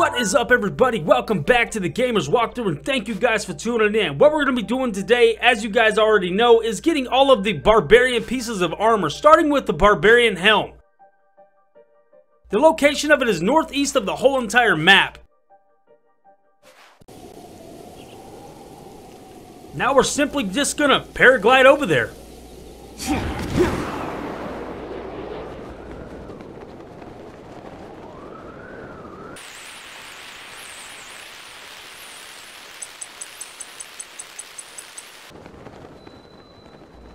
What is up everybody? Welcome back to the Gamers Walkthrough and thank you guys for tuning in. What we're going to be doing today, as you guys already know, is getting all of the Barbarian pieces of armor, starting with the Barbarian Helm. The location of it is northeast of the whole entire map. Now we're simply just going to paraglide over there.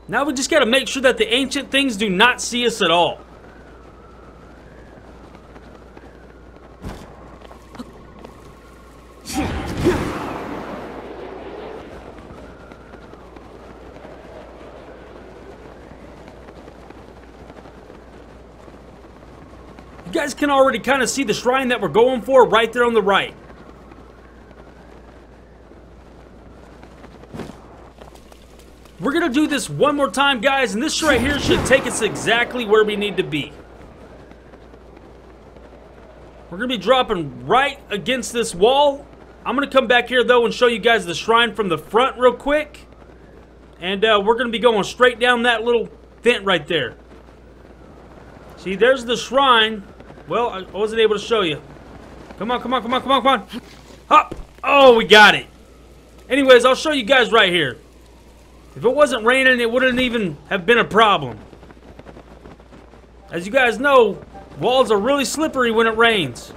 Now we just gotta make sure that the ancient things do not see us at all. You guys can already kind of see the shrine that we're going for right there on the right. We're gonna do this one more time, guys, and this right here should take us exactly where we need to be. We're gonna be dropping right against this wall. I'm gonna come back here, though, and show you guys the shrine from the front real quick. And uh, we're gonna be going straight down that little vent right there. See, there's the shrine. Well, I wasn't able to show you. Come on, come on, come on, come on, come on. Hop! Oh, we got it. Anyways, I'll show you guys right here. If it wasn't raining, it wouldn't even have been a problem. As you guys know, walls are really slippery when it rains.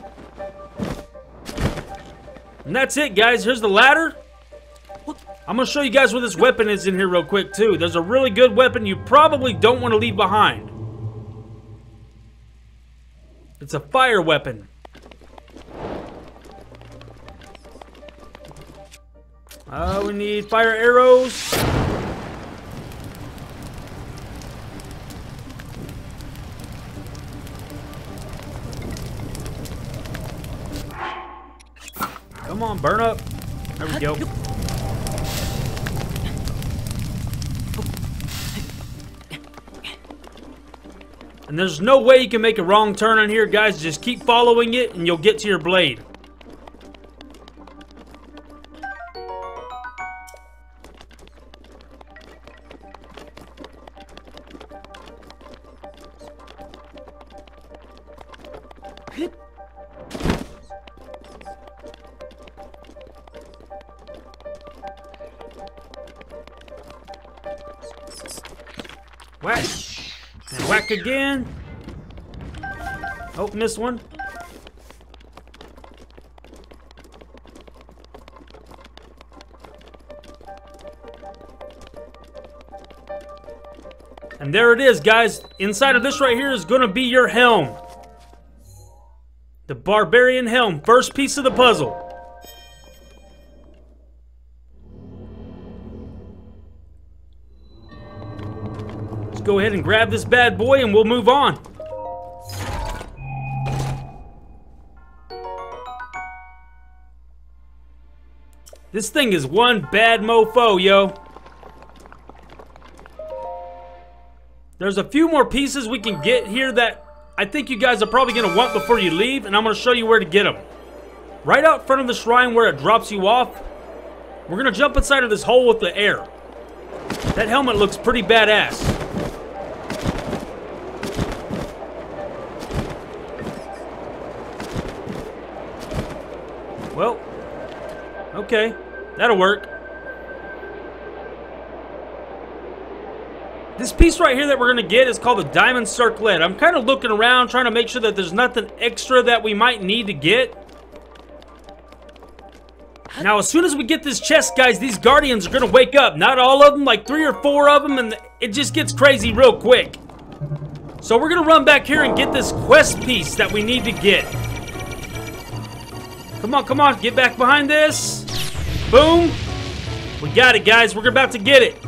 And that's it, guys. Here's the ladder. I'm going to show you guys where this weapon is in here real quick, too. There's a really good weapon you probably don't want to leave behind. It's a fire weapon. Uh, we need fire arrows. Come on, burn up. There we go. And there's no way you can make a wrong turn on here, guys. Just keep following it and you'll get to your blade. Whack. And whack again. Oh, missed one. And there it is, guys. Inside of this right here is going to be your helm. The Barbarian Helm. First piece of the puzzle. Go ahead and grab this bad boy and we'll move on. This thing is one bad mofo, yo. There's a few more pieces we can get here that I think you guys are probably going to want before you leave, and I'm going to show you where to get them. Right out front of the shrine where it drops you off, we're going to jump inside of this hole with the air. That helmet looks pretty badass. Okay. That'll work. This piece right here that we're going to get is called the Diamond Circlet. I'm kind of looking around, trying to make sure that there's nothing extra that we might need to get. Now, as soon as we get this chest, guys, these Guardians are going to wake up. Not all of them, like three or four of them, and it just gets crazy real quick. So we're going to run back here and get this quest piece that we need to get. Come on, come on. Get back behind this. Boom. We got it, guys. We're about to get it.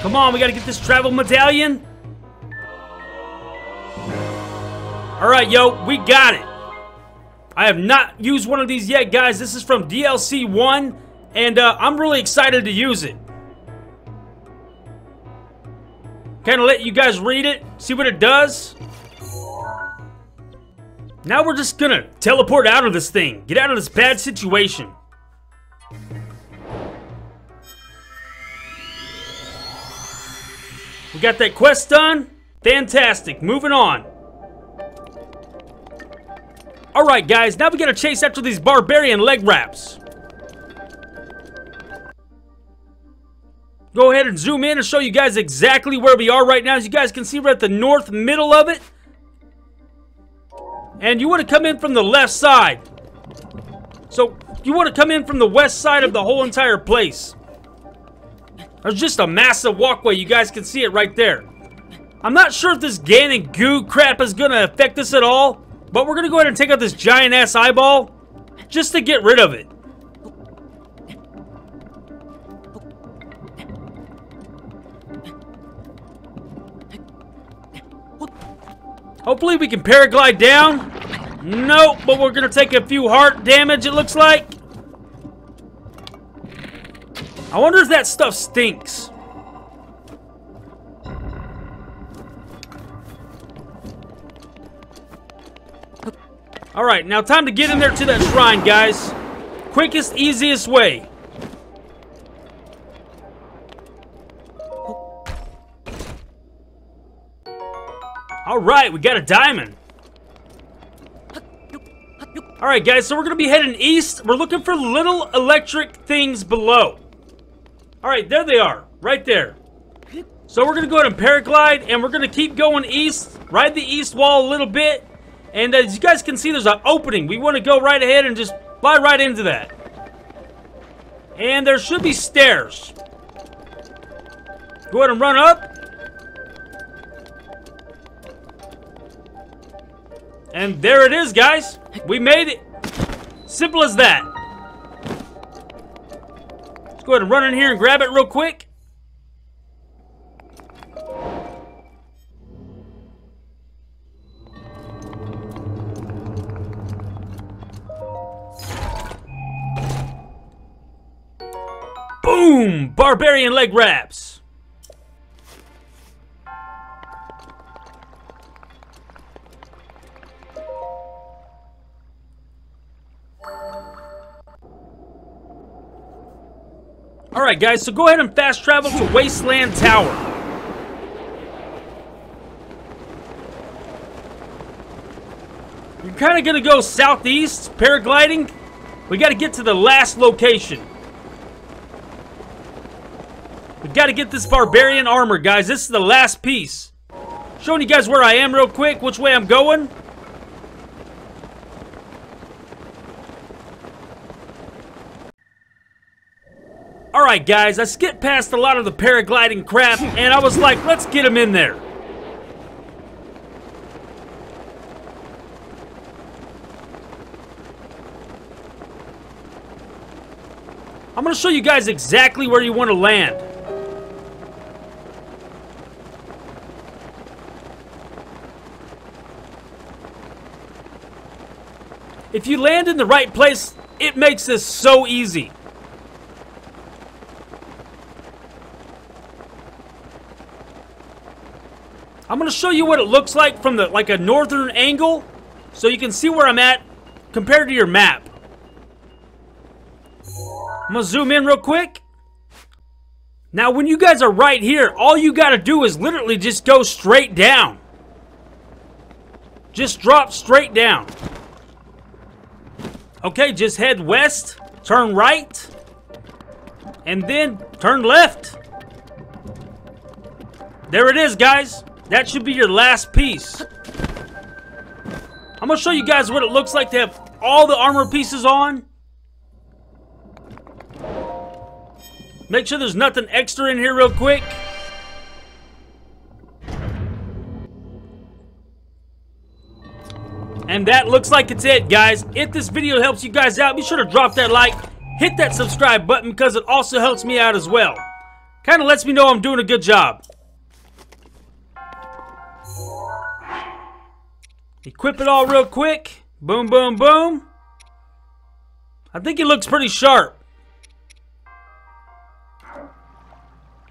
Come on, we got to get this travel medallion. All right, yo, we got it. I have not used one of these yet, guys. This is from DLC 1, and uh, I'm really excited to use it. Kind of let you guys read it, see what it does. Now we're just gonna teleport out of this thing. Get out of this bad situation. We got that quest done. Fantastic. Moving on. Alright, guys. Now we gotta chase after these barbarian leg wraps. Go ahead and zoom in and show you guys exactly where we are right now. As you guys can see, we're at the north middle of it. And you want to come in from the left side. So, you want to come in from the west side of the whole entire place. There's just a massive walkway. You guys can see it right there. I'm not sure if this Ganon goo crap is going to affect us at all. But we're going to go ahead and take out this giant-ass eyeball. Just to get rid of it. Hopefully we can paraglide down. Nope, but we're to take a few heart damage, it looks like. I wonder if that stuff stinks. Alright, now time to get in there to that shrine, guys. Quickest, easiest way. Alright, we got a diamond. Alright guys, so we're going to be heading east. We're looking for little electric things below. Alright, there they are. Right there. So we're going to go ahead and paraglide, and we're going to keep going east. Ride the east wall a little bit. And as you guys can see, there's an opening. We want to go right ahead and just fly right into that. And there should be stairs. Go ahead and run up. And there it is, guys. We made it. Simple as that. Let's go ahead and run in here and grab it real quick. Boom! Barbarian leg wraps. Alright guys, so go ahead and fast travel to Wasteland Tower. You're kind of going to go southeast, paragliding. We got to get to the last location. We got to get this barbarian armor, guys. This is the last piece. Showing you guys where I am real quick, which way I'm going. Alright guys, I skipped past a lot of the paragliding crap, and I was like, let's get him in there. I'm to show you guys exactly where you want to land. If you land in the right place, it makes this so easy. I'm going to show you what it looks like from the like a northern angle so you can see where I'm at compared to your map. I'm going to zoom in real quick. Now, when you guys are right here, all you got to do is literally just go straight down. Just drop straight down. Okay, just head west, turn right, and then turn left. There it is, guys. That should be your last piece. I'm to show you guys what it looks like to have all the armor pieces on. Make sure there's nothing extra in here real quick. And that looks like it's it, guys. If this video helps you guys out, be sure to drop that like, hit that subscribe button because it also helps me out as well. Kind of lets me know I'm doing a good job. Equip it all real quick. Boom, boom, boom. I think it looks pretty sharp.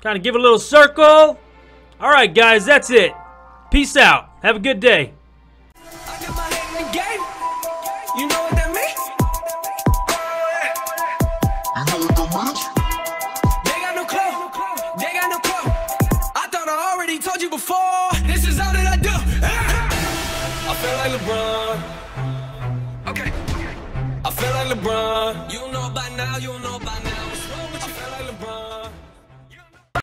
Kind of give it a little circle. All right, guys, that's it. Peace out. Have a good day. Now, you know by.